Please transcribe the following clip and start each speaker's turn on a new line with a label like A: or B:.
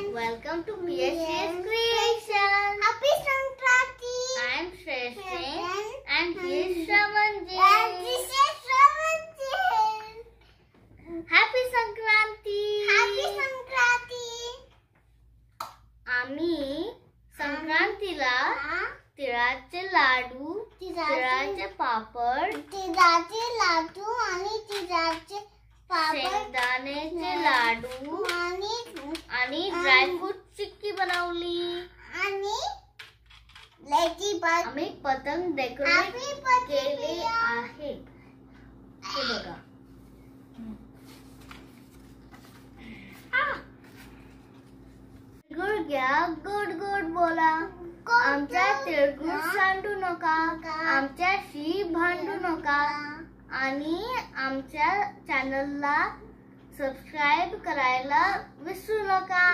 A: Welcome to PSS Creation.
B: Happy Sankranti.
A: I am
B: Shreshti.
A: And he is Shravanji.
B: And this is Shravanji.
A: Happy Sankranti.
B: Happy Sankranti.
A: আমি সংক্রান্তিলা
B: তিরাচে
A: লাডু তিরাচে
B: পাপড় তিরাচে লাডু আমি তিরাচে
A: পাপড় দানেচে
B: লাডু
A: আমি dry fruit चिक्की बनवली
B: आणि
A: आम्ही पतंग decorate केले आहे हे बघा गुड घ्या गुड गुड बोला। आमच्या तिळगुळ सांडू नका। आमच्याशी भांडू नका। आणि आमच्या चॅनलला सबस्क्राईब करायला विसरू नका।